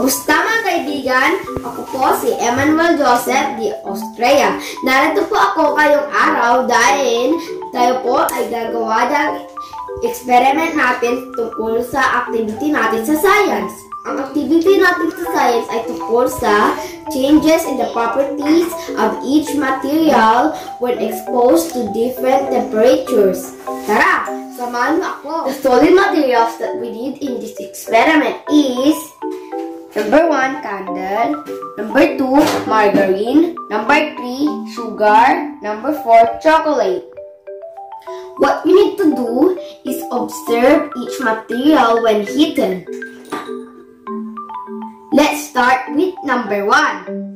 Kamusta mga kaibigan? Ako po si Emmanuel Joseph di Austria. Narito po ako kayong araw dahil tayo po ay gagawa ng experiment natin tungkol sa activity natin sa science. Ang activity natin sa science ay tungkol sa changes in the properties of each material when exposed to different temperatures. Tara, samahan mo ako. The solid materials that we did in this experiment is Number 1, candle. Number 2, margarine. Number 3, sugar. Number 4, chocolate. What you need to do is observe each material when heated. Let's start with number 1.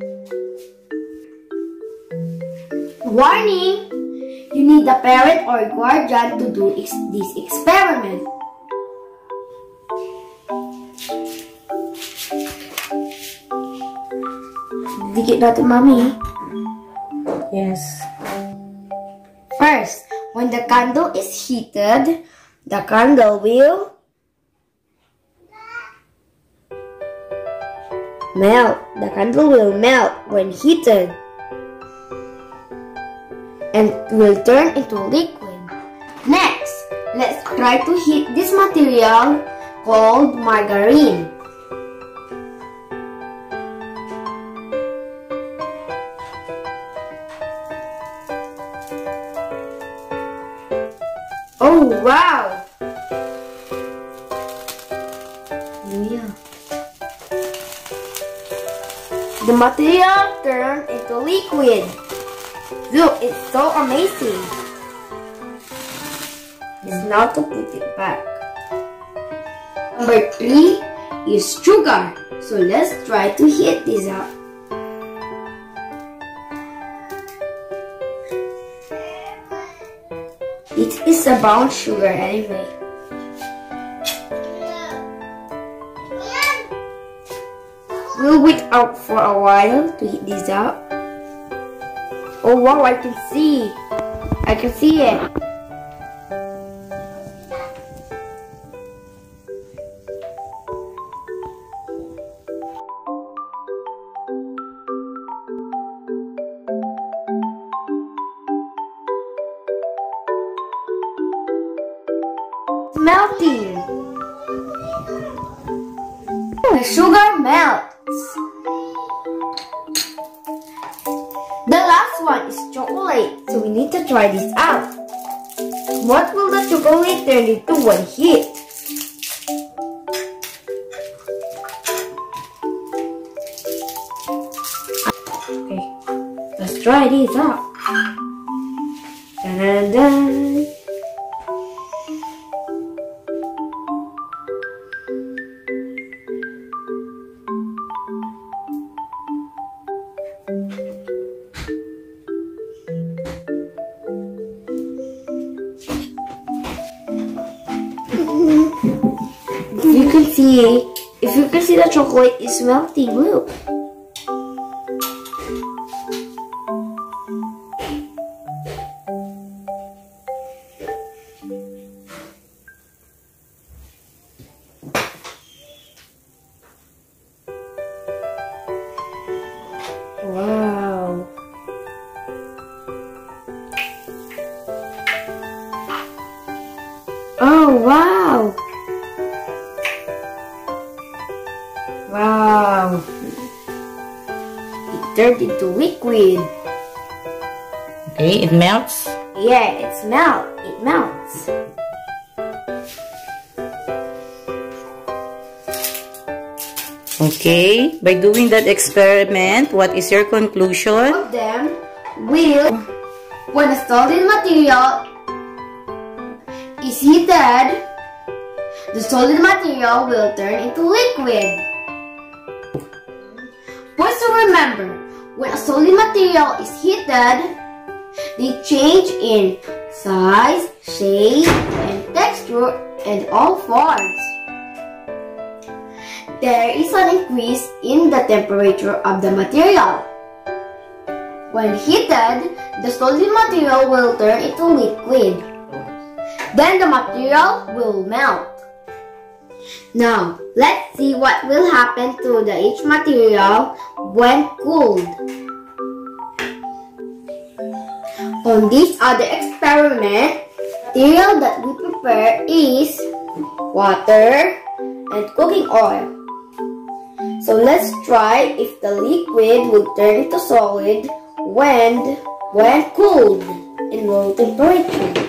Warning! You need a parent or guardian to do this experiment. Dikit natin, Mami. Yes. First, when the candle is heated, the candle will melt. The candle will melt when heated and will turn into liquid. Next, let's try to heat this material called margarine. Oh, wow! Yeah. The material turned into liquid. Look, it's so amazing. It's now to put it back. Number three is sugar. So let's try to heat this up. It is a brown sugar anyway. We'll wait out for a while to heat this up. Oh wow, I can see. I can see it. Melting. The sugar melts. The last one is chocolate, so we need to try this out. What will the chocolate turn into when heat? Okay, let's try this out. Dun dun dun. You can see, if you can see the chocolate is melting, look. Wow. Oh, wow. Wow. It turned into liquid. Okay, it melts. Yeah, it's melt. It melts. Okay, by doing that experiment, what is your conclusion? of them will, when a solid material is heated, the solid material will turn into liquid. Please remember, when a solid material is heated, they change in size, shape, and texture and all forms. There is an increase in the temperature of the material. When heated, the solid material will turn into liquid. Then the material will melt. Now, let's see what will happen to the each material when cooled. On this other experiment, material that we prepare is water and cooking oil. So let's try if the liquid will turn into solid when, when cooled in low temperature.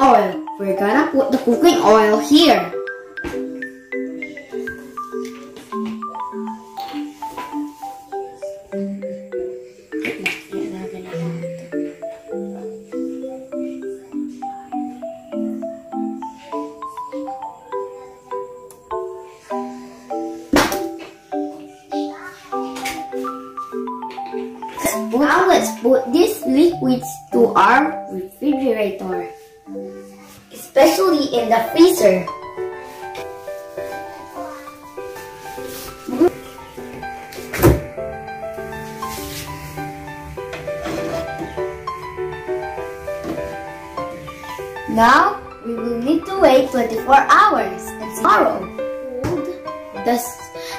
Oil. We're gonna put the cooking oil here. Now let's put these liquids to our refrigerator, especially in the freezer. Now, we will need to wait 24 hours and tomorrow, the,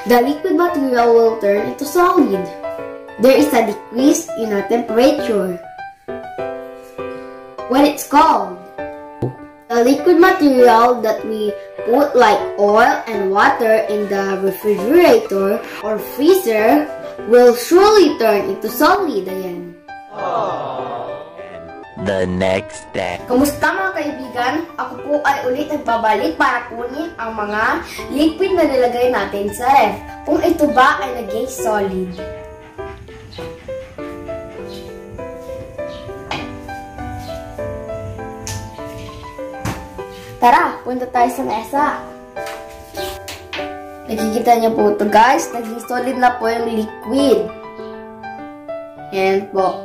the liquid material will turn into solid. There is a decrease in the temperature. When it's cold, the liquid material that we put like oil and water in the refrigerator or freezer will surely turn into solid again. The next day. Kamusta mga kaibigan? Ako po ay ulit nagbabalik para kunin ang mga liquid na nilagay natin sa ref. Kung ito ba ay naging solid. Tara, punta tayo sa mesa. Nakikita niyo po ito guys, naging solid na po yung liquid. Yan po.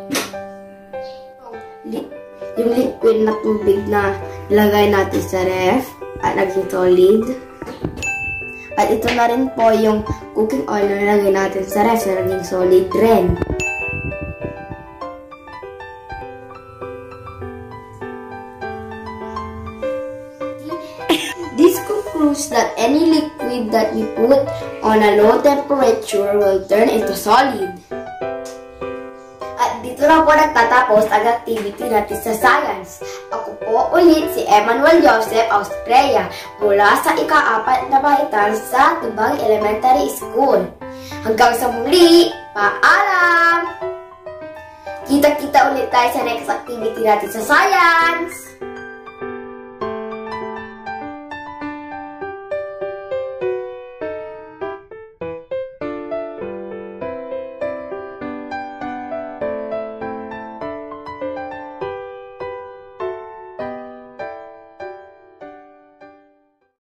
Yung liquid na tubig na nilagay natin sa ref at naging solid. At ito na rin po yung cooking oil na nilagay natin sa ref na naging solid rin. This concludes that any liquid that we put on a low temperature will turn into solid. At dito na po nagtatapos ang activity natin sa science. Ako po ulit si Emmanuel Joseph Australia mula sa ika-apat na bahitan sa Tubang Elementary School. Hanggang sa muli, paalam! Kita-kita ulit tayo sa next activity natin sa science!